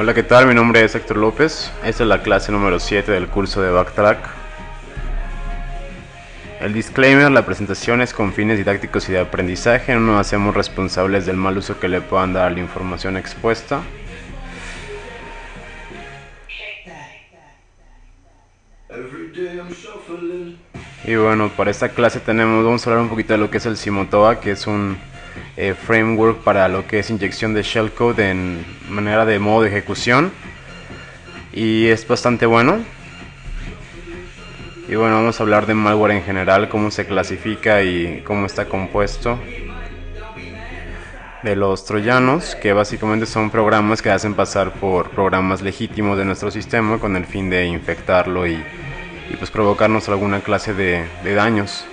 Hola, ¿qué tal? Mi nombre es Héctor López. Esta es la clase número 7 del curso de Backtrack. El disclaimer, la presentación es con fines didácticos y de aprendizaje, no nos hacemos responsables del mal uso que le puedan dar la información expuesta. Y bueno, para esta clase tenemos, vamos a hablar un poquito de lo que es el Simotoa, que es un eh, framework para lo que es inyección de shellcode en manera de modo de ejecución. Y es bastante bueno. Y bueno, vamos a hablar de malware en general, cómo se clasifica y cómo está compuesto. De los troyanos, que básicamente son programas que hacen pasar por programas legítimos de nuestro sistema con el fin de infectarlo y, pues provocarnos alguna clase de daños.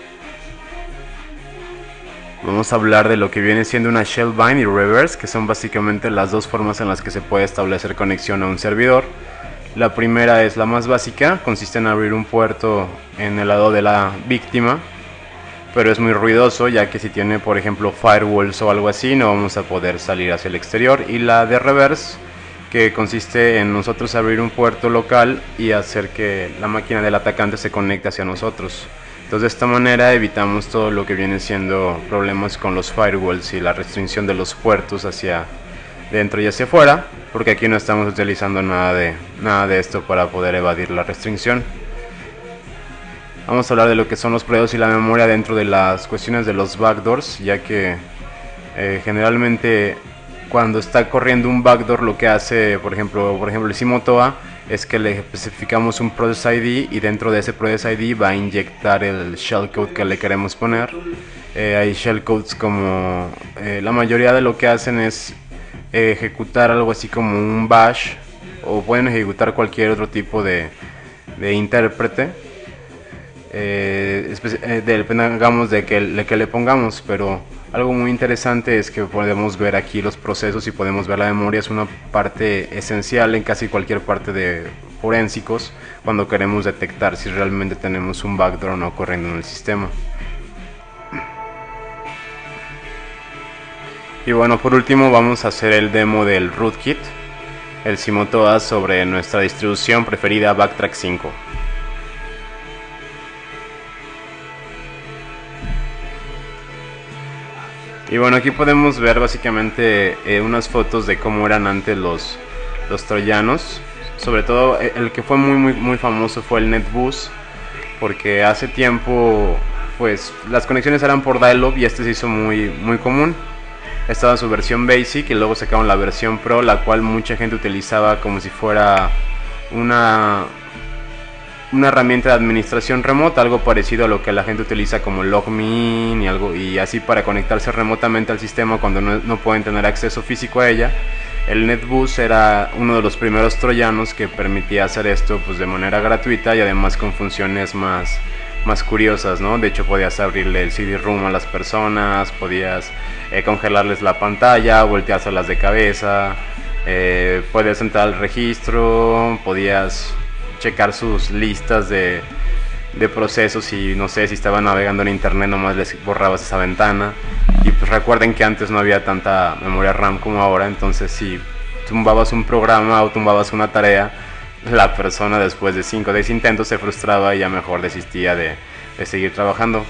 Vamos a hablar de lo que viene siendo una shell bind y reverse, que son básicamente las dos formas en las que se puede establecer conexión a un servidor. La primera es la más básica, consiste en abrir un puerto en el lado de la víctima, pero es muy ruidoso ya que si tiene por ejemplo firewalls o algo así no vamos a poder salir hacia el exterior. Y la de reverse, que consiste en nosotros abrir un puerto local y hacer que la máquina del atacante se conecte hacia nosotros. Entonces de esta manera evitamos todo lo que viene siendo problemas con los firewalls y la restricción de los puertos hacia dentro y hacia afuera, porque aquí no estamos utilizando nada de, nada de esto para poder evadir la restricción. Vamos a hablar de lo que son los procesos y la memoria dentro de las cuestiones de los backdoors, ya que eh, generalmente cuando está corriendo un backdoor lo que hace, por ejemplo, por ejemplo el Simotoa es que le especificamos un process ID y dentro de ese process ID va a inyectar el shellcode que le queremos poner. Eh, hay shellcodes como eh, la mayoría de lo que hacen es eh, ejecutar algo así como un bash o pueden ejecutar cualquier otro tipo de, de intérprete. Eh, dependamos de que, de que le pongamos, pero algo muy interesante es que podemos ver aquí los procesos y podemos ver la memoria. Es una parte esencial en casi cualquier parte de forensicos cuando queremos detectar si realmente tenemos un backdoor o no corriendo en el sistema. Y bueno, por último vamos a hacer el demo del rootkit, el Simotoa sobre nuestra distribución preferida Backtrack 5. Y bueno, aquí podemos ver básicamente eh, unas fotos de cómo eran antes los, los troyanos. Sobre todo eh, el que fue muy, muy, muy famoso fue el NetBus. Porque hace tiempo pues las conexiones eran por dial-up y este se hizo muy, muy común. Estaba su versión basic y luego sacaron la versión pro, la cual mucha gente utilizaba como si fuera una, una herramienta de administración remota, algo parecido a lo que la gente utiliza como LogMeIn y algo y así para conectarse remotamente al sistema cuando no, no, pueden tener acceso físico a ella. El NetBus era uno de los primeros troyanos que permitía hacer esto pues de manera gratuita y además con funciones más más curiosas, ¿no? De hecho podías abrirle el CD-ROOM a las personas, podías eh, congelarles la pantalla, volteárselas de cabeza, eh, podías entrar al registro, podías checar sus listas de, de, procesos y no sé si estaban navegando en internet nomás les borrabas esa ventana. Y pues recuerden que antes no había tanta memoria RAM como ahora entonces si tumbabas un programa o tumbabas una tarea la persona después de 5 o 10 intentos se frustraba y ya mejor desistía de, de, seguir trabajando.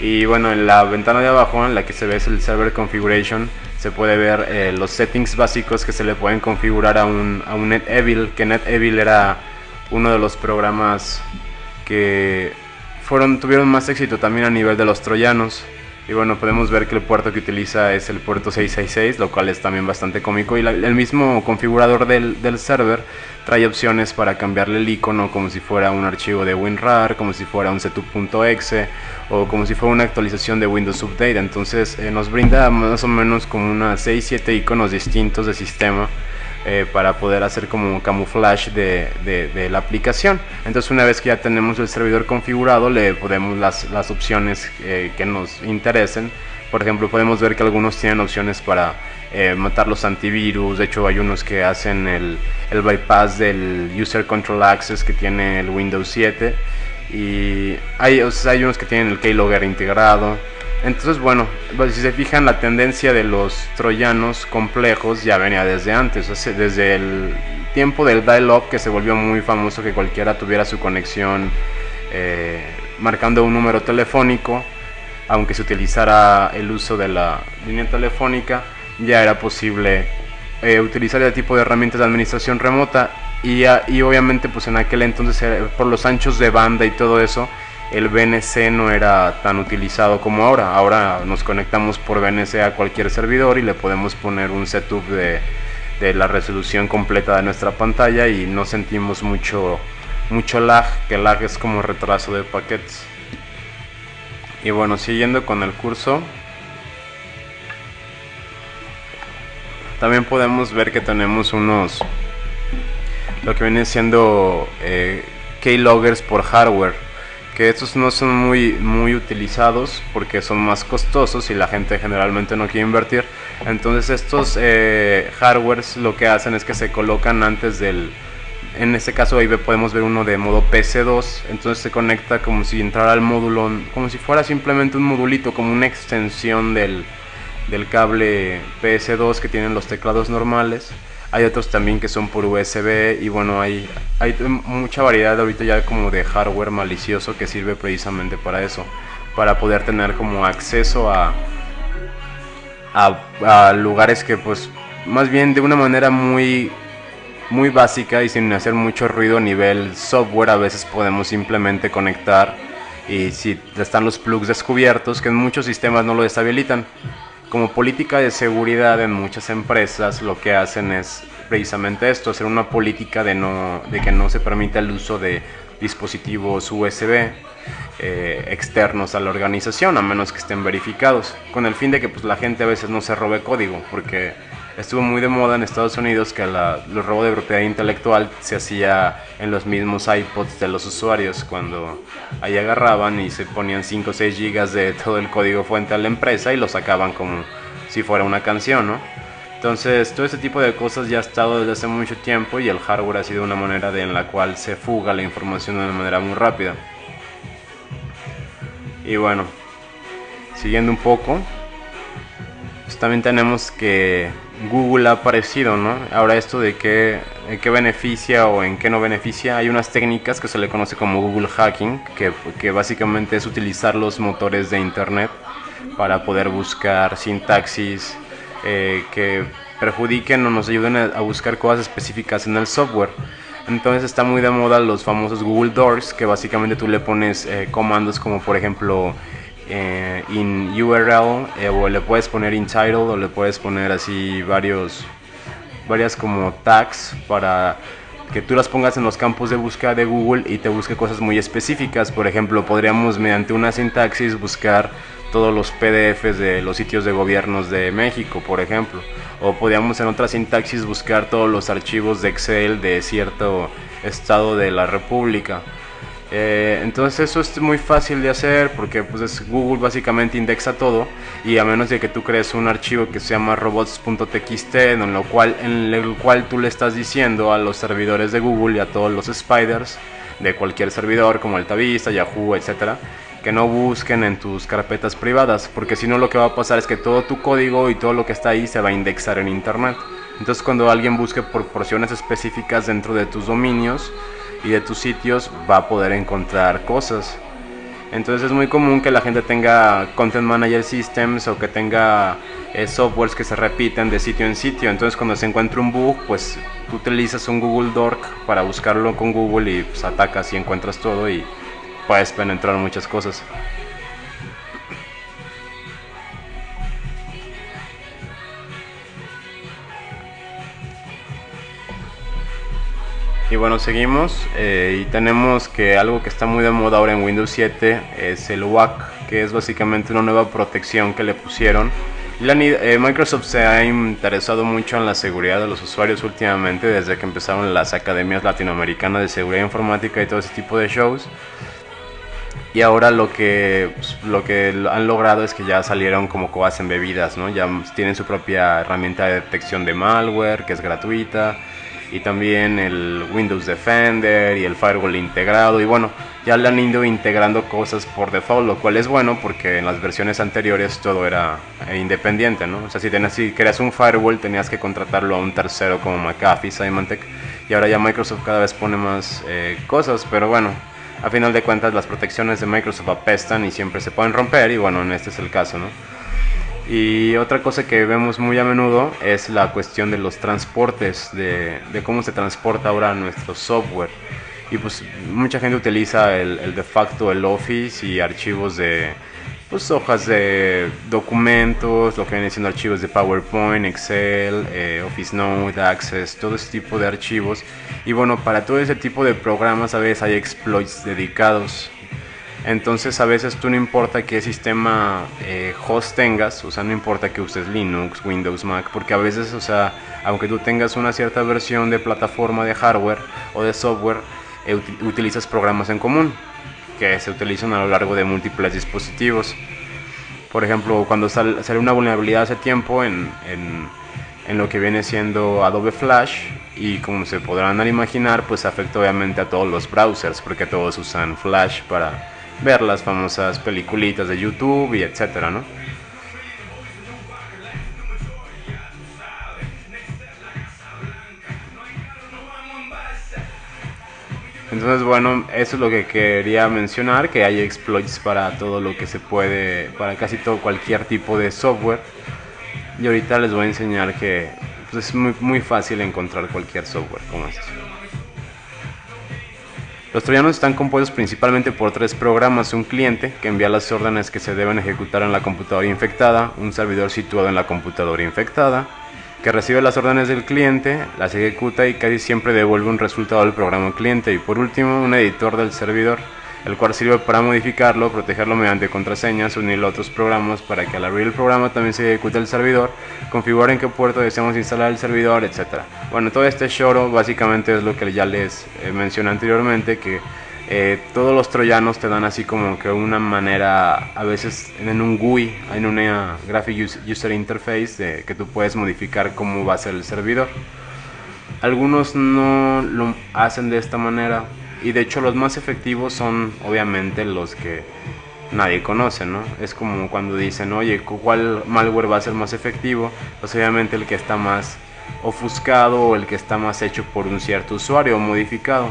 Y bueno en la ventana de abajo en la que se ve es el server configuration se puede ver eh, los settings básicos que se le pueden configurar a un, a un NetEvil que NetEvil era uno de los programas que fueron, tuvieron más éxito también a nivel de los troyanos. Y bueno, podemos ver que el puerto que utiliza es el puerto 666, lo cual es también bastante cómico. Y el mismo configurador del, del, server trae opciones para cambiarle el icono como si fuera un archivo de WinRAR, como si fuera un setup.exe o como si fuera una actualización de Windows Update. Entonces eh, nos brinda más o menos como unas 6-7 iconos distintos de sistema eh, para poder hacer como un camuflaje de, de, de, la aplicación. Entonces una vez que ya tenemos el servidor configurado le podemos las, las opciones eh, que nos interesen. Por ejemplo podemos ver que algunos tienen opciones para eh, matar los antivirus. De hecho hay unos que hacen el, el bypass del User Control Access que tiene el Windows 7. Y hay, o sea, hay unos que tienen el keylogger integrado. Entonces, bueno, pues, si se fijan, la tendencia de los troyanos complejos ya venía desde antes, desde el tiempo del dial-up que se volvió muy famoso que cualquiera tuviera su conexión eh, marcando un número telefónico, aunque se utilizara el uso de la línea telefónica, ya era posible eh, utilizar el tipo de herramientas de administración remota y, y obviamente pues en aquel entonces eh, por los anchos de banda y todo eso el BNC no era tan utilizado como ahora. Ahora nos conectamos por BNC a cualquier servidor y le podemos poner un setup de, de la resolución completa de nuestra pantalla y no sentimos mucho, mucho lag, que lag es como retraso de paquetes. Y bueno, siguiendo con el curso, también podemos ver que tenemos unos, lo que viene siendo eh, keyloggers por hardware que estos no son muy, muy utilizados porque son más costosos y la gente generalmente no quiere invertir. Entonces estos eh, hardwares lo que hacen es que se colocan antes del... En este caso ahí podemos ver uno de modo PC2, entonces se conecta como si entrara al módulo, como si fuera simplemente un modulito, como una extensión del, del cable PS2 que tienen los teclados normales hay otros también que son por USB y bueno, hay, hay mucha variedad ahorita ya como de hardware malicioso que sirve precisamente para eso, para poder tener como acceso a, a, lugares que pues más bien de una manera muy muy básica y sin hacer mucho ruido a nivel software a veces podemos simplemente conectar y si están los plugs descubiertos que en muchos sistemas no lo deshabilitan como política de seguridad en muchas empresas lo que hacen es precisamente esto, hacer una política de, no, de que no se permita el uso de dispositivos USB eh, externos a la organización, a menos que estén verificados, con el fin de que pues, la gente a veces no se robe código, porque estuvo muy de moda en Estados Unidos que la, los robos de propiedad intelectual se hacía en los mismos iPods de los usuarios, cuando ahí agarraban y se ponían 5 o 6 gigas de todo el código fuente a la empresa y lo sacaban como si fuera una canción, ¿no? Entonces, todo ese tipo de cosas ya ha estado desde hace mucho tiempo y el hardware ha sido una manera de, en la cual se fuga la información de una manera muy rápida. Y bueno, siguiendo un poco, pues también tenemos que Google ha aparecido, ¿no? Ahora esto de qué, qué beneficia o en qué no beneficia, hay unas técnicas que se le conoce como Google Hacking, que básicamente es utilizar los motores de Internet para poder buscar sintaxis eh, que perjudiquen o nos ayuden a, buscar cosas específicas en el software. Entonces está muy de moda los famosos Google Doors, que básicamente tú le pones eh, comandos como por ejemplo eh, in URL o le puedes poner in title o le puedes poner así varios varias como tags para que tú las pongas en los campos de búsqueda de Google y te busque cosas muy específicas. Por ejemplo, podríamos mediante una sintaxis buscar todos los PDFs de los sitios de gobiernos de México, por ejemplo. O podríamos en otra sintaxis buscar todos los archivos de Excel de cierto estado de la República. Eh, entonces eso es muy fácil de hacer porque pues Google básicamente indexa todo y a menos de que tú crees un archivo que se llama robots.txt en lo cual en el cual tú le estás diciendo a los servidores de Google y a todos los spiders de cualquier servidor como Altavista, Yahoo, etcétera, que no busquen en tus carpetas privadas, porque si no lo que va a pasar es que todo tu código y todo lo que está ahí se va a indexar en internet. Entonces cuando alguien busque por porciones específicas dentro de tus dominios, y de tus sitios va a poder encontrar cosas. Entonces es muy común que la gente tenga Content Manager Systems o que tenga eh, softwares que se repiten de sitio en sitio. Entonces cuando se encuentra un bug, pues tú utilizas un Google Dork para buscarlo con Google y pues, atacas y encuentras todo y puedes penetrar muchas cosas. Y bueno, seguimos eh, y tenemos que algo que está muy de moda ahora en Windows 7 es el WAC, que es básicamente una nueva protección que le pusieron. Eh, Microsoft se ha interesado mucho en la seguridad de los usuarios últimamente, desde que empezaron las academias latinoamericanas de seguridad informática y todo ese tipo de shows. Y ahora lo que, pues, lo que han logrado es que ya salieron como cosas embebidas, ¿no? Ya tienen su propia herramienta de detección de malware, que es gratuita y también el Windows Defender y el firewall integrado y bueno, ya le han ido integrando cosas por default, lo cual es bueno porque en las versiones anteriores todo era independiente, ¿no? O sea, si, tenías, si querías un firewall tenías que contratarlo a un tercero como McAfee, Symantec y ahora ya Microsoft cada vez pone más eh, cosas, pero bueno, a final de cuentas las protecciones de Microsoft apestan y siempre se pueden romper y bueno, en este es el caso, ¿no? Y otra cosa que vemos muy a menudo es la cuestión de los transportes, de, cómo se transporta ahora nuestro software. Y pues mucha gente utiliza el, de facto el Office y archivos de pues, hojas de documentos, lo que vienen siendo archivos de PowerPoint, Excel, eh, Office Note, Access, todo ese tipo de archivos. Y bueno, para todo ese tipo de programas a veces hay exploits dedicados entonces a veces tú no importa qué sistema eh, host tengas, o sea, no importa que uses Linux, Windows, Mac, porque a veces, o sea, aunque tú tengas una cierta versión de plataforma de hardware o de software, eh, utilizas programas en común que se utilizan a lo largo de múltiples dispositivos. Por ejemplo, cuando sale, una vulnerabilidad hace tiempo en, en, en lo que viene siendo Adobe Flash, y como se podrán imaginar, pues afecta obviamente a todos los browsers, porque todos usan Flash para ver las famosas peliculitas de YouTube y etcétera, ¿no? Entonces, bueno, eso es lo que quería mencionar, que hay exploits para todo lo que se puede, para casi todo cualquier tipo de software. Y ahorita les voy a enseñar que pues, es muy, muy fácil encontrar cualquier software como este. Los troyanos están compuestos principalmente por tres programas, un cliente que envía las órdenes que se deben ejecutar en la computadora infectada, un servidor situado en la computadora infectada, que recibe las órdenes del cliente, las ejecuta y casi siempre devuelve un resultado al programa cliente, y por último un editor del servidor el cual sirve para modificarlo, protegerlo mediante contraseñas, unirlo a otros programas para que al abrir el programa también se ejecute el servidor, configurar en qué puerto deseamos instalar el servidor, etc. Bueno, todo este shoro básicamente es lo que ya les eh, mencioné anteriormente, que eh, todos los troyanos te dan así como que una manera, a veces en un GUI, en una Graphic User Interface, que tú puedes modificar cómo va a ser el servidor. Algunos no lo hacen de esta manera, y de hecho los más efectivos son obviamente los que nadie conoce, ¿no? Es como cuando dicen, oye, ¿cuál malware va a ser más efectivo? Pues obviamente el que está más ofuscado o el que está más hecho por un cierto usuario o modificado.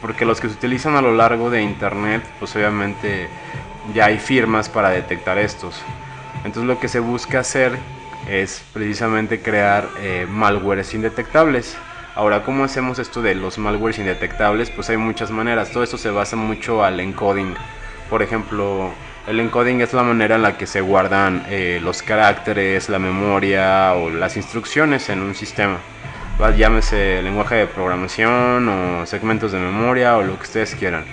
Porque los que se utilizan a lo largo de internet, pues obviamente ya hay firmas para detectar estos. Entonces lo que se busca hacer es precisamente crear eh, malwares indetectables. Ahora, ¿cómo hacemos esto de los malwares indetectables? Pues hay muchas maneras. Todo esto se basa mucho al encoding. Por ejemplo, el encoding es la manera en la que se guardan eh, los caracteres, la memoria o las instrucciones en un sistema. Llámese lenguaje de programación o segmentos de memoria o lo que ustedes quieran.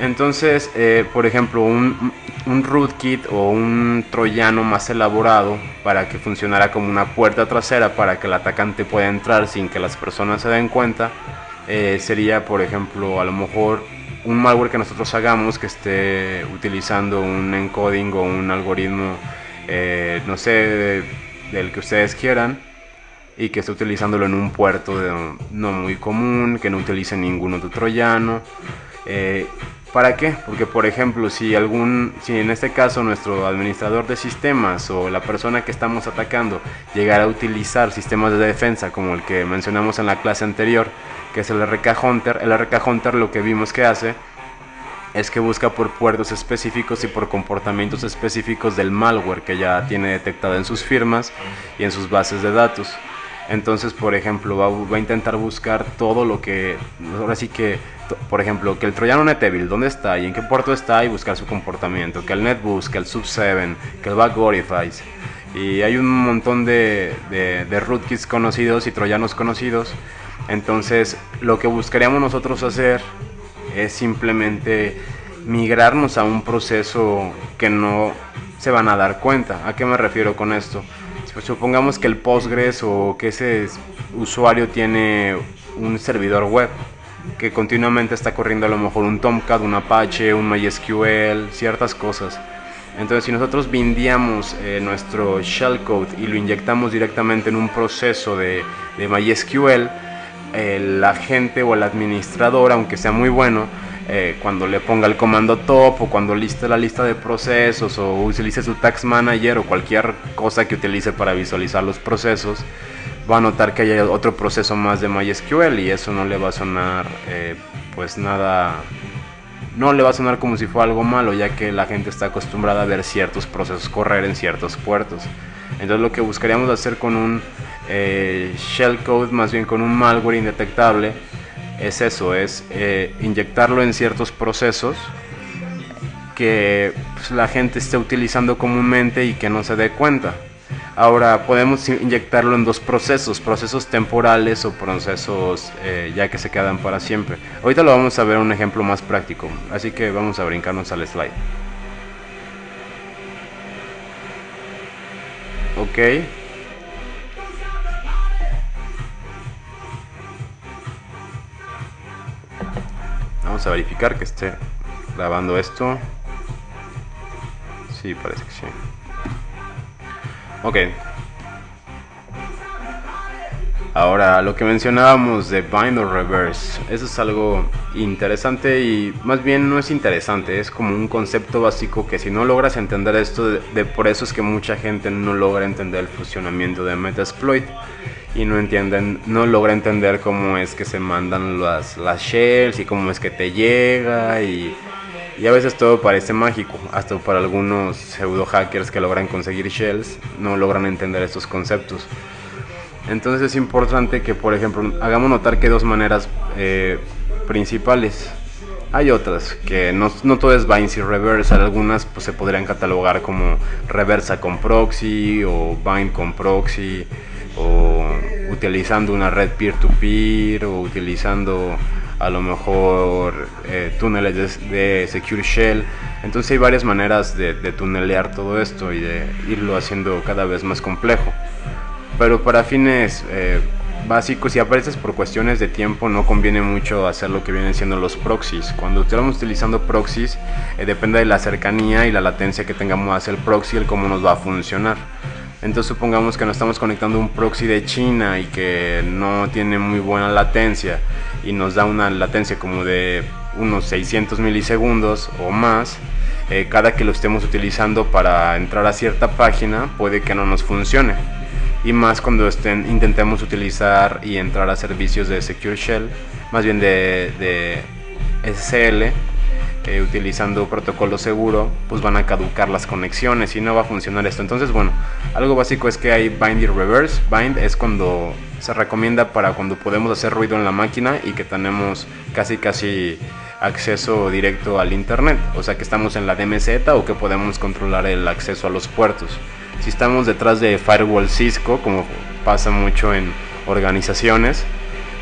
Entonces, eh, por ejemplo, un, rootkit o un troyano más elaborado para que funcionara como una puerta trasera para que el atacante pueda entrar sin que las personas se den cuenta, eh, sería, por ejemplo, a lo mejor un malware que nosotros hagamos que esté utilizando un encoding o un algoritmo, eh, no sé, del que ustedes quieran y que esté utilizándolo en un puerto no muy común, que no utilice ningún otro troyano. ¿Para qué? Porque por ejemplo, si algún, si en este caso nuestro administrador de sistemas o la persona que estamos atacando llegara a utilizar sistemas de defensa como el que mencionamos en la clase anterior, que es el RK Hunter, el RK Hunter lo que vimos que hace es que busca por puertos específicos y por comportamientos específicos del malware que ya tiene detectado en sus firmas y en sus bases de datos. Entonces, por ejemplo, va, a intentar buscar todo lo que, ahora sí que, por ejemplo, que el troyano NetEvil, ¿dónde está y en qué puerto está? Y buscar su comportamiento. Que el NetBoost, que el Sub7, que el Backgorifies. Y hay un montón de, de, rootkits conocidos y troyanos conocidos. Entonces, lo que buscaríamos nosotros hacer es simplemente migrarnos a un proceso que no se van a dar cuenta. ¿A qué me refiero con esto? Pues supongamos que el Postgres o que ese usuario tiene un servidor web que continuamente está corriendo a lo mejor un Tomcat, un Apache, un MySQL, ciertas cosas. Entonces, si nosotros bindeamos eh, nuestro shellcode y lo inyectamos directamente en un proceso de, de MySQL, el agente o el administrador, aunque sea muy bueno, eh, cuando le ponga el comando top o cuando liste la lista de procesos o utilice su tax manager o cualquier cosa que utilice para visualizar los procesos, va a notar que hay otro proceso más de MySQL y eso no le va a sonar eh, pues nada no le va a sonar como si fuera algo malo, ya que la gente está acostumbrada a ver ciertos procesos correr en ciertos puertos. Entonces lo que buscaríamos hacer con un eh, shellcode, más bien con un malware indetectable, es eso, es eh, inyectarlo en ciertos procesos que pues, la gente esté utilizando comúnmente y que no se dé cuenta. Ahora podemos inyectarlo en dos procesos, procesos temporales o procesos eh, ya que se quedan para siempre. Ahorita lo vamos a ver un ejemplo más práctico, así que vamos a brincarnos al slide. Ok. Vamos a verificar que esté grabando esto. Sí, parece que sí. Ok. Ahora, lo que mencionábamos de bind or reverse, eso es algo interesante y más bien no es interesante, es como un concepto básico que si no logras entender esto, de, por eso es que mucha gente no logra entender el funcionamiento de Metasploit y no entienden, no logra entender cómo es que se mandan las, las shells y cómo es que te llega y y a veces todo parece mágico, hasta para algunos pseudo hackers que logran conseguir shells no logran entender estos conceptos. Entonces es importante que, por ejemplo, hagamos notar que hay dos maneras eh, principales. Hay otras, que no, no, todo es bind y reverse, algunas pues, se podrían catalogar como reversa con proxy o bind con proxy o utilizando una red peer-to-peer -peer, o utilizando a lo mejor eh, túneles de, Secure Shell. Entonces hay varias maneras de, tunelear todo esto y de irlo haciendo cada vez más complejo. Pero para fines eh, básicos, si apareces por cuestiones de tiempo, no conviene mucho hacer lo que vienen siendo los proxies. Cuando estamos utilizando proxies, eh, depende de la cercanía y la latencia que tengamos hacia el proxy, el cómo nos va a funcionar. Entonces supongamos que nos estamos conectando a un proxy de China y que no tiene muy buena latencia y nos da una latencia como de unos 600 milisegundos o más, eh, cada que lo estemos utilizando para entrar a cierta página puede que no nos funcione. Y más cuando estén, intentemos utilizar y entrar a servicios de Secure Shell, más bien de, de SSL, eh, utilizando protocolo seguro, pues van a caducar las conexiones y no va a funcionar esto. Entonces, bueno, algo básico es que hay bind y reverse. Bind es cuando se recomienda para cuando podemos hacer ruido en la máquina y que tenemos casi casi acceso directo al internet, o sea que estamos en la DMZ o que podemos controlar el acceso a los puertos. Si estamos detrás de firewall Cisco, como pasa mucho en organizaciones,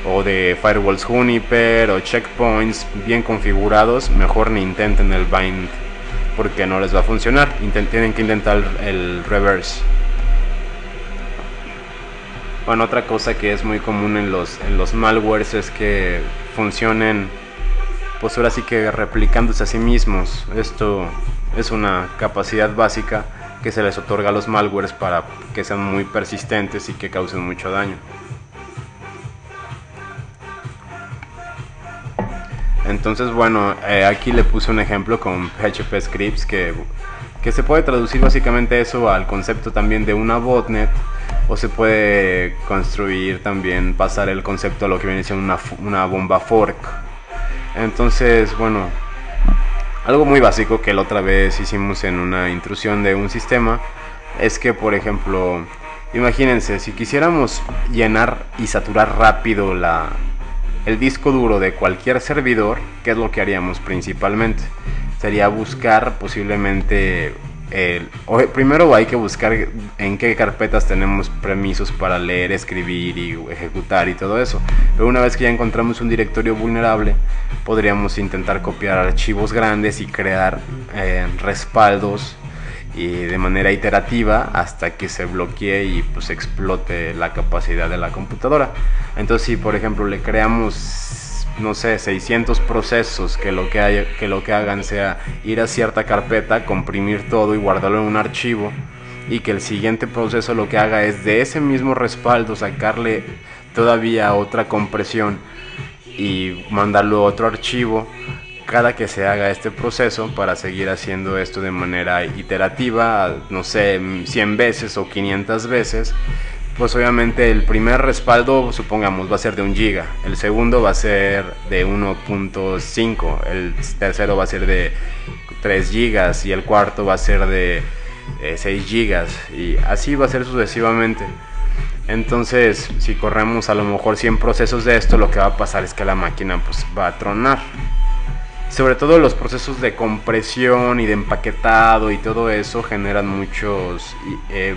o de firewalls Juniper o checkpoints bien configurados, mejor ni intenten el bind porque no les va a funcionar. tienen que intentar el reverse. Bueno, otra cosa que es muy común en los, en los malwares es que funcionen, pues ahora sí que replicándose a sí mismos. Esto es una capacidad básica que se les otorga a los malwares para que sean muy persistentes y que causen mucho daño. Entonces, bueno, eh, aquí le puse un ejemplo con PHP Scripts que, que se puede traducir básicamente eso al concepto también de una botnet o se puede construir también, pasar el concepto a lo que viene siendo una, una bomba fork. Entonces, bueno, algo muy básico que la otra vez hicimos en una intrusión de un sistema es que, por ejemplo, imagínense, si quisiéramos llenar y saturar rápido la, el disco duro de cualquier servidor, ¿qué es lo que haríamos principalmente? Sería buscar posiblemente el, primero hay que buscar en qué carpetas tenemos permisos para leer, escribir y ejecutar y todo eso. Pero una vez que ya encontramos un directorio vulnerable, podríamos intentar copiar archivos grandes y crear eh, respaldos y de manera iterativa hasta que se bloquee y pues explote la capacidad de la computadora. Entonces si por ejemplo le creamos no sé, 600 procesos que lo que, hay, que lo que hagan sea ir a cierta carpeta, comprimir todo y guardarlo en un archivo y que el siguiente proceso lo que haga es de ese mismo respaldo sacarle todavía otra compresión y mandarlo a otro archivo cada que se haga este proceso para seguir haciendo esto de manera iterativa, no sé, 100 veces o 500 veces, pues obviamente el primer respaldo, supongamos, va a ser de 1 giga, el segundo va a ser de 1.5, el tercero va a ser de 3 gigas y el cuarto va a ser de 6 eh, gigas y así va a ser sucesivamente. Entonces, si corremos a lo mejor 100 procesos de esto, lo que va a pasar es que la máquina pues va a tronar sobre todo los procesos de compresión y de empaquetado y todo eso generan muchos, eh,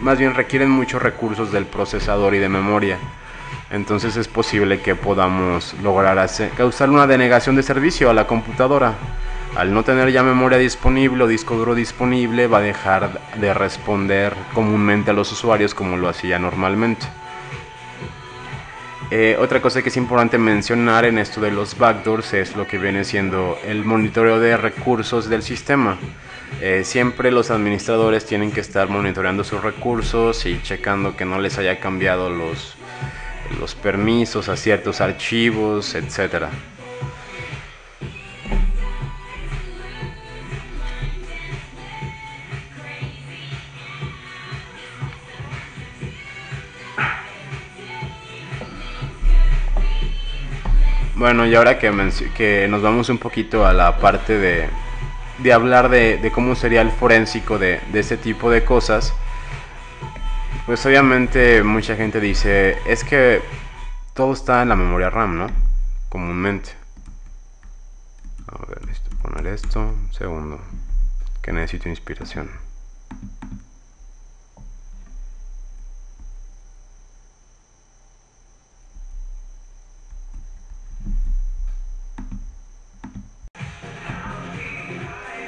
más bien requieren muchos recursos del procesador y de memoria. Entonces es posible que podamos lograr causar una denegación de servicio a la computadora. Al no tener ya memoria disponible o disco duro disponible, va a dejar de responder comúnmente a los usuarios como lo hacía normalmente. Eh, otra cosa que es importante mencionar en esto de los backdoors es lo que viene siendo el monitoreo de recursos del sistema. Eh, siempre los administradores tienen que estar monitoreando sus recursos y checando que no les haya cambiado los, los permisos a ciertos archivos, etcétera. Bueno, y ahora que, que nos vamos un poquito a la parte de, de hablar de, cómo sería el forénsico de, de ese tipo de cosas, pues obviamente mucha gente dice, es que todo está en la memoria RAM, ¿no? Comúnmente. A ver, necesito poner esto. Un segundo. Que necesito inspiración.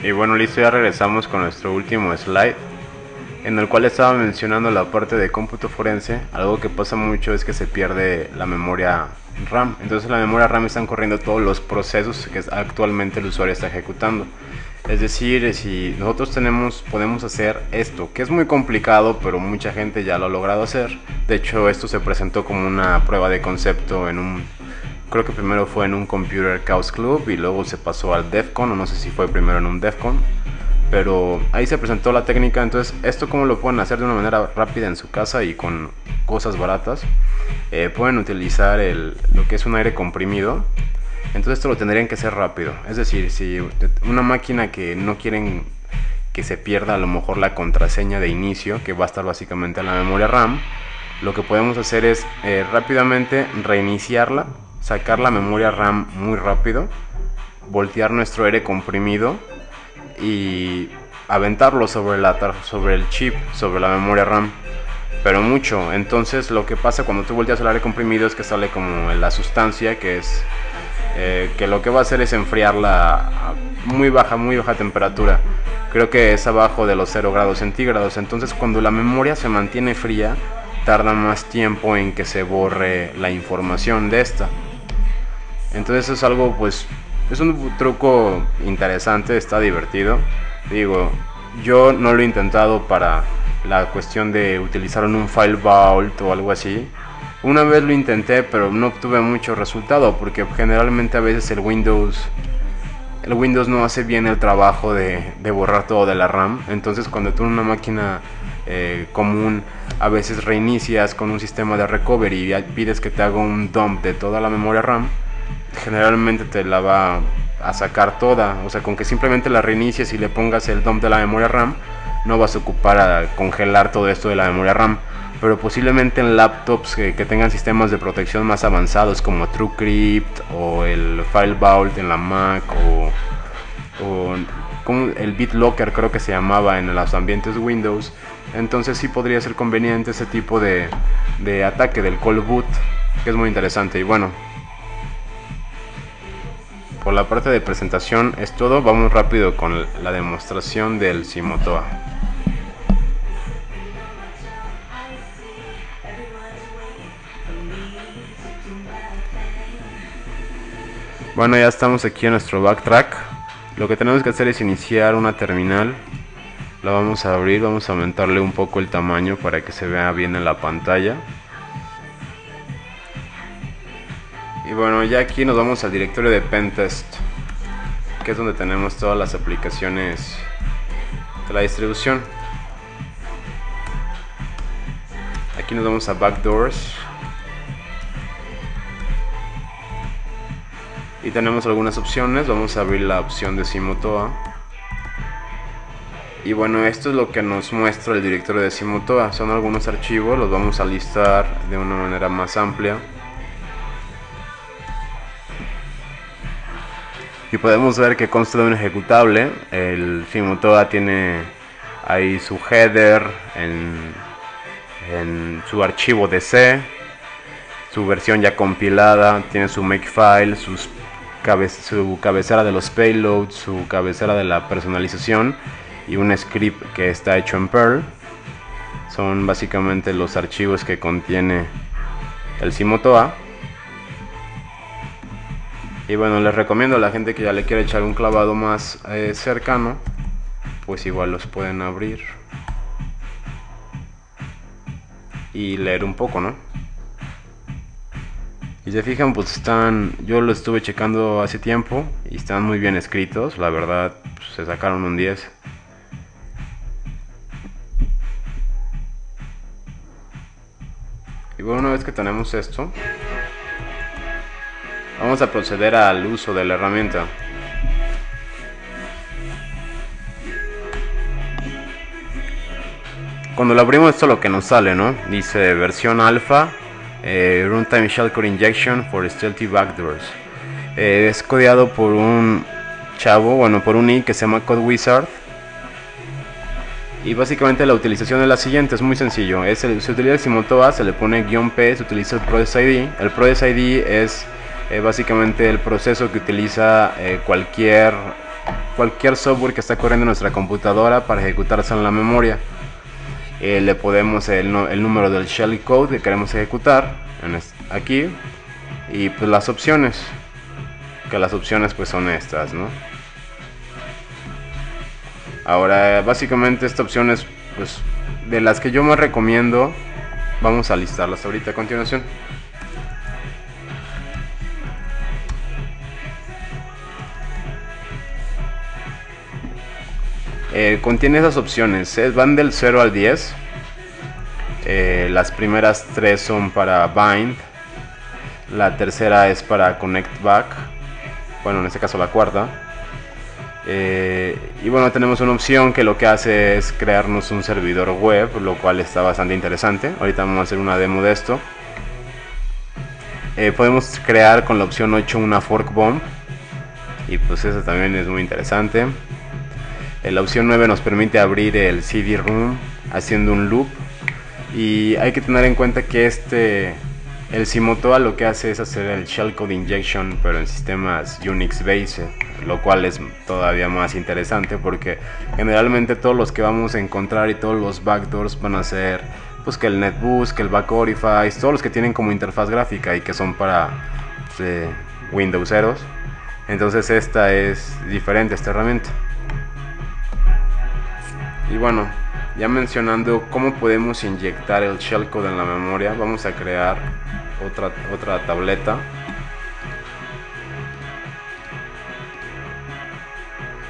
Y bueno, listo, ya regresamos con nuestro último slide, en el cual estaba mencionando la parte de cómputo forense. Algo que pasa mucho es que se pierde la memoria RAM. Entonces la memoria RAM están corriendo todos los procesos que actualmente el usuario está ejecutando. Es decir, si nosotros tenemos, podemos hacer esto, que es muy complicado, pero mucha gente ya lo ha logrado hacer. De hecho, esto se presentó como una prueba de concepto en un creo que primero fue en un Computer Chaos Club y luego se pasó al DEFCON, o no sé si fue primero en un DEFCON, pero ahí se presentó la técnica, entonces esto como lo pueden hacer de una manera rápida en su casa y con cosas baratas, eh, pueden utilizar el, lo que es un aire comprimido, entonces esto lo tendrían que hacer rápido, es decir, si una máquina que no quieren que se pierda a lo mejor la contraseña de inicio, que va a estar básicamente en la memoria RAM, lo que podemos hacer es eh, rápidamente reiniciarla sacar la memoria RAM muy rápido, voltear nuestro aire comprimido y aventarlo sobre, la, sobre el chip, sobre la memoria RAM. Pero mucho. Entonces lo que pasa cuando tú volteas el aire comprimido es que sale como la sustancia que es... Eh, que lo que va a hacer es enfriarla a muy baja, muy baja temperatura. Creo que es abajo de los 0 grados centígrados. Entonces cuando la memoria se mantiene fría, tarda más tiempo en que se borre la información de esta. Entonces es algo pues es un truco interesante, está divertido. Digo, yo no lo he intentado para la cuestión de utilizar un file vault o algo así. Una vez lo intenté, pero no obtuve mucho resultado porque generalmente a veces el Windows el Windows no hace bien el trabajo de, borrar todo de la RAM. Entonces cuando tú en una máquina eh, común a veces reinicias con un sistema de recovery y pides que te haga un dump de toda la memoria RAM, generalmente te la va a sacar toda. O sea, con que simplemente la reinicies y le pongas el dump de la memoria RAM, no vas a ocupar a congelar todo esto de la memoria RAM. Pero posiblemente en laptops que, tengan sistemas de protección más avanzados como TrueCrypt o el File Vault en la Mac o, el BitLocker creo que se llamaba en los ambientes Windows. Entonces sí podría ser conveniente ese tipo de, de ataque del call boot, que es muy interesante. Y bueno, por la parte de presentación es todo, vamos rápido con la demostración del Simotoa. Bueno, ya estamos aquí en nuestro backtrack. Lo que tenemos que hacer es iniciar una terminal. La vamos a abrir, vamos a aumentarle un poco el tamaño para que se vea bien en la pantalla. Y bueno, ya aquí nos vamos al directorio de Pentest, que es donde tenemos todas las aplicaciones de la distribución. Aquí nos vamos a Backdoors. Y tenemos algunas opciones. Vamos a abrir la opción de Simotoa. Y bueno, esto es lo que nos muestra el directorio de Simotoa. Son algunos archivos, los vamos a listar de una manera más amplia. Y podemos ver que consta de un ejecutable. El Simotoa tiene ahí su header en su archivo de su versión ya compilada, tiene su makefile, sus su cabecera de los payloads, su cabecera de la personalización y un script que está hecho en Perl. Son básicamente los archivos que contiene el Simotoa. Y bueno, les recomiendo a la gente que ya le quiere echar un clavado más eh, cercano, pues igual los pueden abrir y leer un poco, ¿no? Y se fijan, pues están, yo lo estuve checando hace tiempo y están muy bien escritos, la verdad, pues, se sacaron un 10. Y bueno, una vez que tenemos esto, vamos a proceder al uso de la herramienta. Cuando lo abrimos esto es lo que nos sale, ¿no? Dice versión alfa, eh, runtime shellcode injection for stealthy backdoors. Eh, es codeado por un chavo, bueno, por un i que se llama Code Wizard. Y básicamente la utilización es la siguiente, es muy sencillo. Es se utiliza el Simotoa, se le pone guion P, se utiliza el Process ID. El Process ID es eh, básicamente el proceso que utiliza cualquier, cualquier software que está corriendo en nuestra computadora para ejecutarse en la memoria. Eh, le podemos el, el, número del shell code que queremos ejecutar aquí y pues las opciones que las opciones pues son estas no ahora básicamente esta opción es pues de las que yo más recomiendo vamos a listarlas ahorita a continuación Eh, contiene esas opciones, eh, van del 0 al 10. Eh, las primeras tres son para bind, la tercera es para connect back, bueno en este caso la cuarta. y bueno, tenemos una opción que lo que hace es crearnos un servidor web, lo cual está bastante interesante. Ahorita vamos a hacer una demo de esto. podemos crear con la opción 8 una fork bomb. Y pues eso también es muy interesante. Eh, la opción 9 nos permite abrir el CD-ROOM haciendo un loop. Y hay que tener en cuenta que este, el Simotoa lo que hace es hacer el shellcode injection, pero en sistemas Unix based, lo cual es todavía más interesante porque generalmente todos los que vamos a encontrar y todos los backdoors van a ser pues que el NetBoost, que el Backorify, todos los que tienen como interfaz gráfica y que son para pues, Windowseros. Entonces esta es diferente esta herramienta. Y bueno, ya mencionando cómo podemos inyectar el shellcode en la memoria, vamos a crear otra, otra tableta.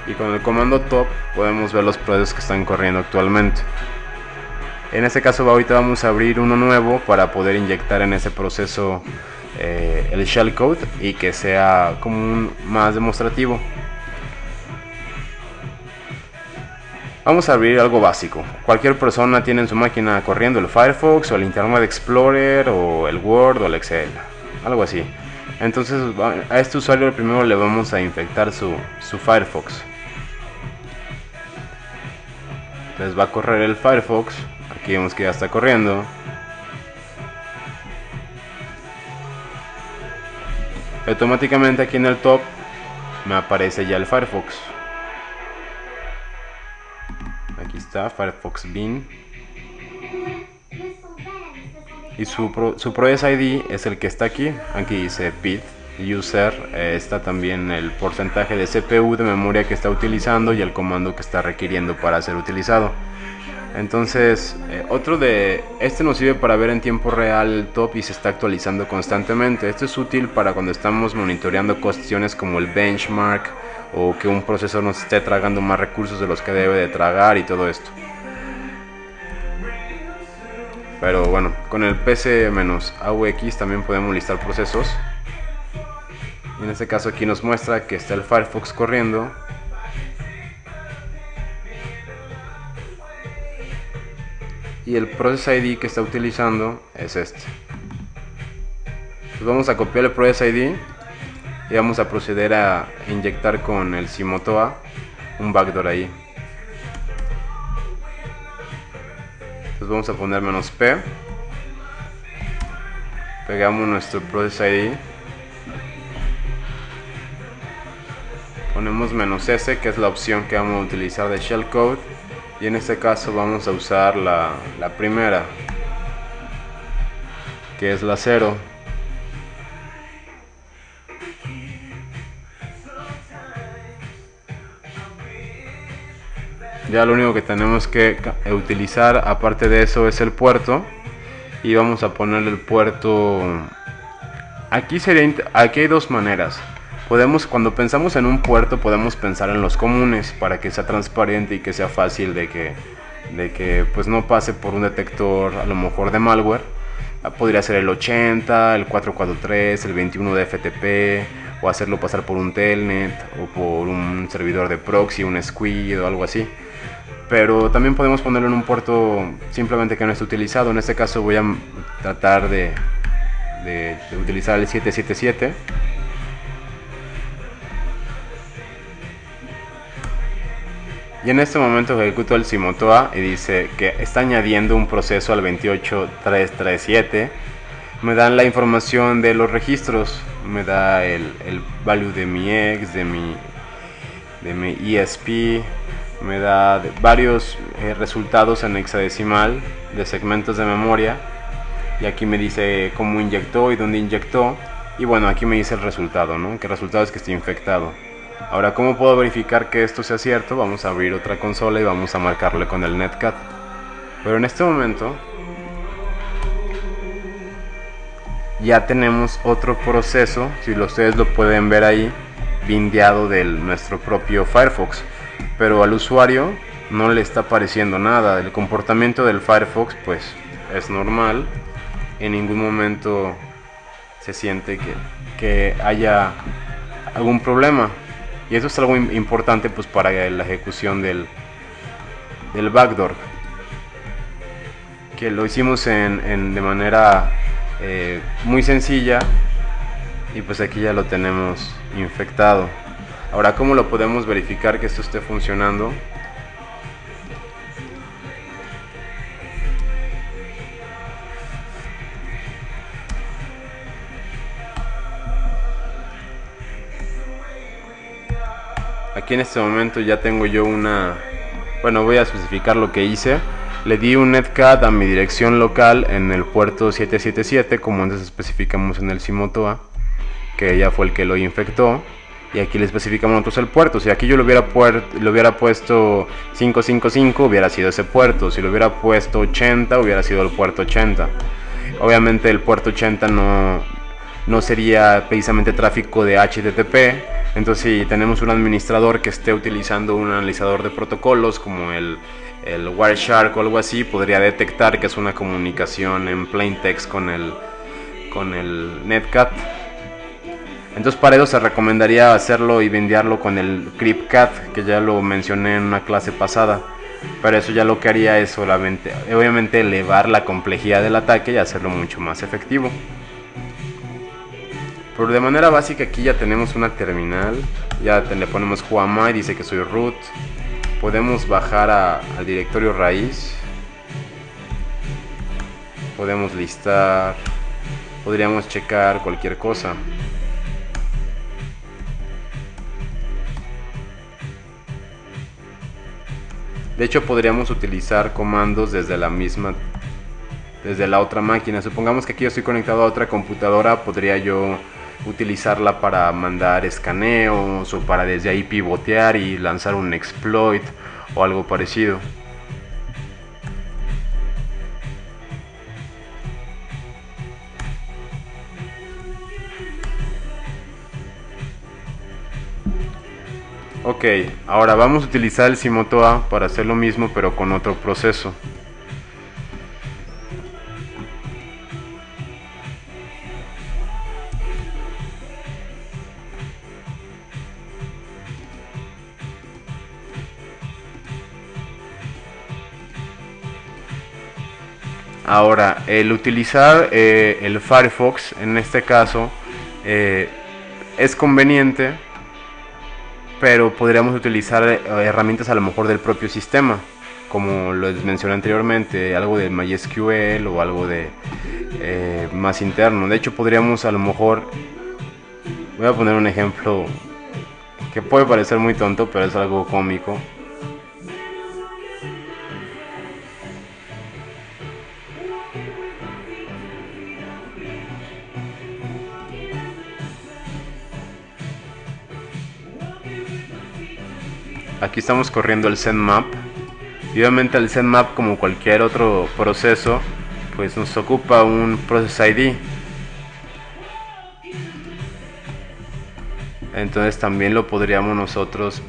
Y con el comando top podemos ver los procesos que están corriendo actualmente. En este caso ahorita vamos a abrir uno nuevo para poder inyectar en ese proceso eh, el shellcode y que sea como un más demostrativo. Vamos a abrir algo básico. Cualquier persona tiene en su máquina corriendo el Firefox o el Internet Explorer o el Word o el Excel. Algo así. Entonces a este usuario primero le vamos a infectar su, su Firefox. Entonces va a correr el Firefox. Aquí vemos que ya está corriendo. Automáticamente aquí en el top me aparece ya el Firefox. Firefox Bean. Y su, su ID es el que está aquí. Aquí dice PID. user eh, está también el porcentaje de CPU de memoria que está utilizando y el comando que está requiriendo para ser utilizado. Entonces, eh, otro de este nos sirve para ver en tiempo real el top y se está actualizando constantemente. Esto es útil para cuando estamos monitoreando cuestiones como el benchmark o que un procesador nos esté tragando más recursos de los que debe de tragar y todo esto. Pero bueno, con el PC-AUX también podemos listar procesos. En este caso aquí nos muestra que está el Firefox corriendo y el process ID que está utilizando es este pues vamos a copiar el process ID y vamos a proceder a inyectar con el Simotoa un backdoor ahí. Entonces vamos a poner menos P. Pegamos nuestro process ID ponemos menos S que es la opción que vamos a utilizar de shellcode y en este caso vamos a usar la, primera que es la 0 ya lo único que tenemos que utilizar aparte de eso es el puerto. Y vamos a ponerle el puerto aquí sería aquí hay dos maneras. Podemos cuando pensamos en un puerto podemos pensar en los comunes para que sea transparente y que sea fácil de que de que pues no pase por un detector a lo mejor de malware. Ah, podría ser el 80 el 443 el 21 de FTP o hacerlo pasar por un telnet o por un servidor de proxy un squid o algo así pero también podemos ponerlo en un puerto simplemente que no esté utilizado. En este caso voy a tratar de, utilizar el 777 Y en este momento ejecuto el Simotoa y dice que está añadiendo un proceso al 28337. Me dan la información de los registros, me da el, el value de mi ex, de mi, de mi ESP, me da varios eh, resultados en hexadecimal de segmentos de memoria. Y aquí me dice cómo inyectó y dónde inyectó. Y bueno, aquí me dice el resultado, ¿no? Que el resultado es que estoy infectado. Ahora, ¿cómo puedo verificar que esto sea cierto? Vamos a abrir otra consola y vamos a marcarle con el netcat. Pero en este momento ya tenemos otro proceso, si ustedes lo pueden ver ahí, bindeado de nuestro propio Firefox. Pero al usuario no le está apareciendo nada. El comportamiento del Firefox pues es normal. En ningún momento se siente que, que haya algún problema. Y eso es algo importante pues para la ejecución del, del backdoor. Que lo hicimos en, de manera eh, muy sencilla y pues aquí ya lo tenemos infectado. Ahora, ¿cómo lo podemos verificar que esto esté funcionando? aquí en este momento ya tengo yo una bueno voy a especificar lo que hice le di un netcat a mi dirección local en el puerto 777 como antes especificamos en el Simotoa que ya fue el que lo infectó y aquí le especificamos nosotros el puerto. Si aquí yo lo hubiera, lo hubiera puesto 555 hubiera sido ese puerto. Si lo hubiera puesto 80 hubiera sido el puerto 80 obviamente el puerto 80 no, no sería precisamente tráfico de HTTP entonces, si tenemos un administrador que esté utilizando un analizador de protocolos como el, el Wireshark o algo así, podría detectar que es una comunicación en plain text con el, con el Netcat. Entonces, para eso se recomendaría hacerlo y vendearlo con el CryptCat, que ya lo mencioné en una clase pasada. Pero eso ya lo que haría es solamente, obviamente, elevar la complejidad del ataque y hacerlo mucho más efectivo. Pero de manera básica aquí ya tenemos una terminal. Ya le ponemos y dice que soy root. Podemos bajar al directorio raíz. Podemos listar. Podríamos checar cualquier cosa. De hecho podríamos utilizar comandos desde la misma desde la otra máquina. Supongamos que aquí yo estoy conectado a otra computadora, podría yo utilizarla para mandar escaneos o para desde ahí pivotear y lanzar un exploit o algo parecido. Ok, ahora vamos a utilizar el Simotoa para hacer lo mismo pero con otro proceso. Ahora, el utilizar eh, el Firefox en este caso eh, es conveniente pero podríamos utilizar eh, herramientas a lo mejor del propio sistema, como lo mencioné anteriormente, algo de MySQL o algo de eh, más interno. De hecho, podríamos a lo mejor, voy a poner un ejemplo que puede parecer muy tonto, pero es algo cómico. Aquí estamos corriendo el map y obviamente el map como cualquier otro proceso pues nos ocupa un process ID entonces también lo podríamos nosotros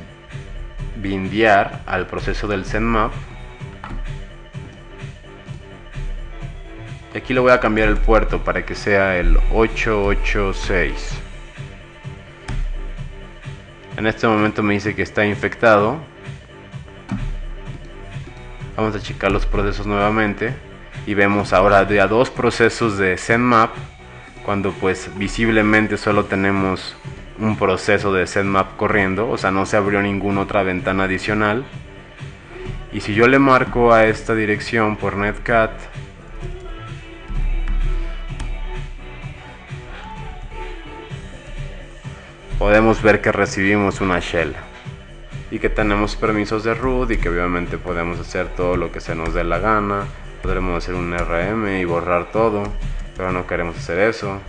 bindear al proceso del map aquí le voy a cambiar el puerto para que sea el 886 en este momento me dice que está infectado. Vamos a checar los procesos nuevamente. Y vemos ahora ya dos procesos de ZenMap. Cuando pues visiblemente solo tenemos un proceso de ZenMap corriendo. O sea, no se abrió ninguna otra ventana adicional. Y si yo le marco a esta dirección por netcat podemos ver que recibimos una shell y que tenemos permisos de root y que obviamente podemos hacer todo lo que se nos dé la gana. Podremos hacer un rm y borrar todo pero no queremos hacer eso.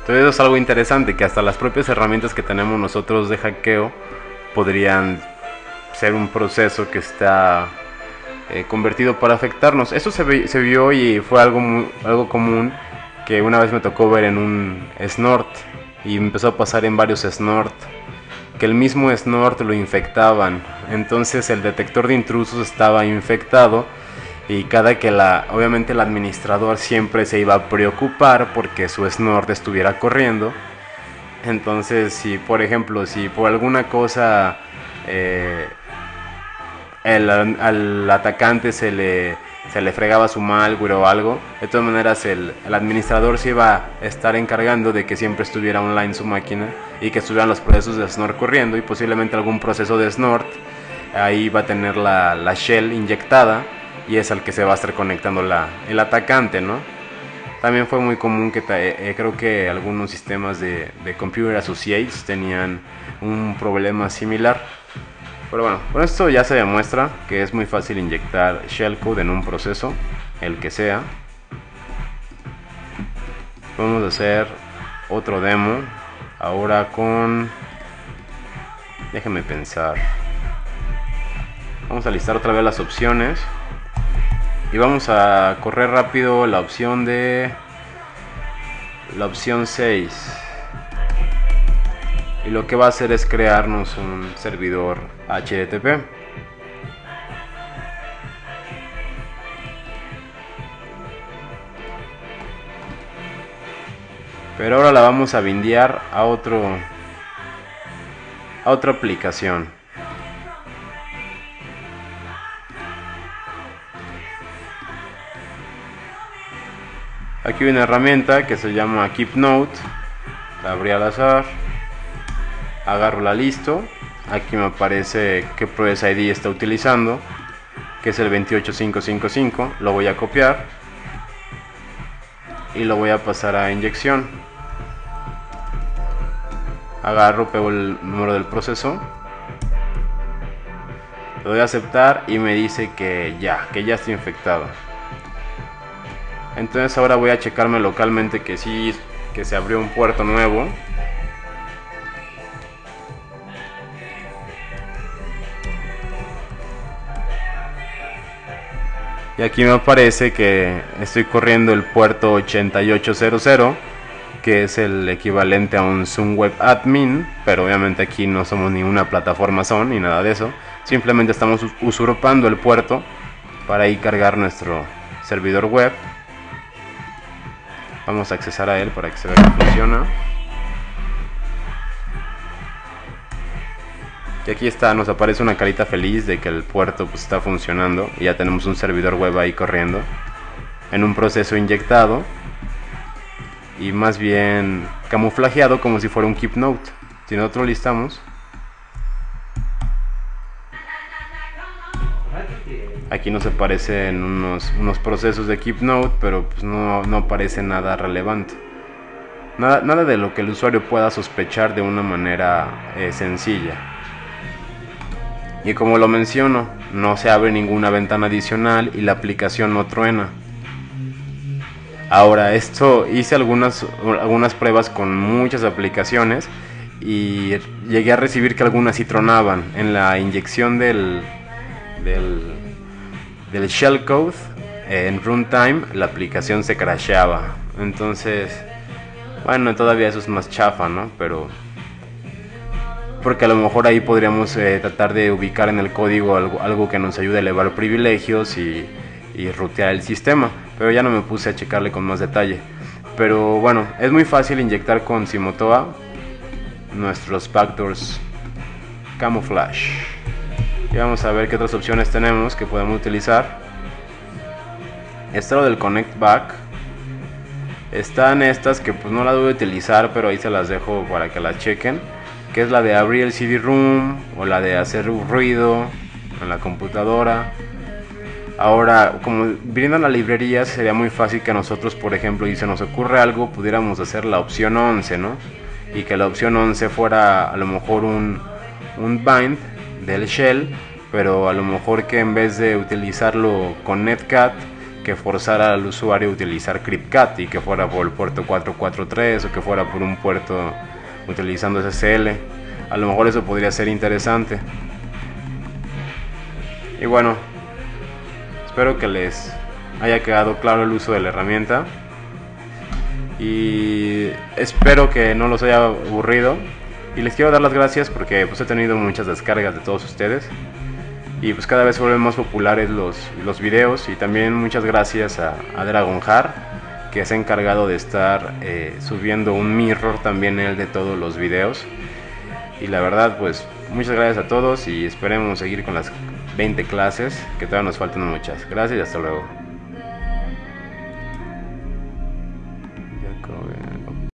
Entonces es algo interesante que hasta las propias herramientas que tenemos nosotros de hackeo podrían ser un proceso que está eh, convertido para afectarnos. Eso se, vio y fue algo, algo común que una vez me tocó ver en un snort y empezó a pasar en varios snort que el mismo snort lo infectaban entonces el detector de intrusos estaba infectado y cada que la obviamente el administrador siempre se iba a preocupar porque su snort estuviera corriendo entonces si por ejemplo si por alguna cosa eh, el, al atacante se le, se le fregaba su malware o algo, de todas maneras el, el, administrador se iba a estar encargando de que siempre estuviera online su máquina y que estuvieran los procesos de snort corriendo y posiblemente algún proceso de snort ahí va a tener la, la shell inyectada y es al que se va a estar conectando la, el atacante, ¿no? También fue muy común que eh, creo que algunos sistemas de, de Computer Associates tenían un problema similar. Pero bueno, con esto ya se demuestra que es muy fácil inyectar shellcode en un proceso, el que sea. Vamos a hacer otro demo, ahora con... Déjenme pensar. Vamos a listar otra vez las opciones. Y vamos a correr rápido la opción de... La opción 6 y lo que va a hacer es crearnos un servidor HTTP. Pero ahora la vamos a bindear a otro a otra aplicación. Aquí una herramienta que se llama KeepNote. La abrí al azar agarro la listo aquí me aparece qué Process ID está utilizando que es el 28555 lo voy a copiar y lo voy a pasar a inyección. Agarro, pego el número del proceso. Lo voy a aceptar y me dice que ya, que ya estoy infectado. Entonces ahora voy a checarme localmente que sí que se abrió un puerto nuevo y aquí me aparece que estoy corriendo el puerto 8800 que es el equivalente a un Zoom Web Admin, pero obviamente aquí no somos ni una plataforma son ni nada de eso. Simplemente estamos usurpando el puerto para ahí cargar nuestro servidor web. Vamos a accesar a él para que se vea que funciona. Y aquí está, nos aparece una carita feliz de que el puerto pues, está funcionando y ya tenemos un servidor web ahí corriendo en un proceso inyectado y más bien camuflajeado como si fuera un keep note. Si nosotros listamos, aquí nos aparecen unos, unos procesos de keep note, pero pues no, no aparece nada relevante. Nada, nada, de lo que el usuario pueda sospechar de una manera eh, sencilla. Y como lo menciono, no se abre ninguna ventana adicional y la aplicación no truena. Ahora, esto hice algunas, algunas pruebas con muchas aplicaciones y llegué a recibir que algunas sí tronaban. En la inyección del, del, del shellcode en runtime la aplicación se crasheaba. Entonces, bueno, todavía eso es más chafa, ¿no? Pero porque a lo mejor ahí podríamos eh, tratar de ubicar en el código algo, que nos ayude a elevar privilegios y y rutear el sistema, pero ya no me puse a checarle con más detalle. Pero bueno, es muy fácil inyectar con Simotoa nuestros factors camouflage. Y vamos a ver qué otras opciones tenemos que podemos utilizar. Está lo del connect back. Están estas que pues no las voy a utilizar, pero ahí se las dejo para que las chequen. Que es la de abrir el CD-ROOM o la de hacer ruido en la computadora Ahora, como viendo la librería, sería muy fácil que nosotros, por ejemplo, y se nos ocurre algo, pudiéramos hacer la opción 11, ¿no? Y que la opción 11 fuera a lo mejor un, un bind del shell, pero a lo mejor que en vez de utilizarlo con netcat, que forzara al usuario a utilizar cryptcat y que fuera por el puerto 443 o que fuera por un puerto utilizando SSL. A lo mejor eso podría ser interesante. Y bueno, Espero que les haya quedado claro el uso de la herramienta. Y espero que no los haya aburrido. Y les quiero dar las gracias porque pues, he tenido muchas descargas de todos ustedes. Y pues cada vez vuelven más populares los, los videos. Y también muchas gracias a, a Dragonjar que se ha encargado de estar eh, subiendo un mirror también él de todos los videos. Y la verdad pues muchas gracias a todos y esperemos seguir con las 20 clases, que todavía nos faltan muchas. Gracias y hasta luego.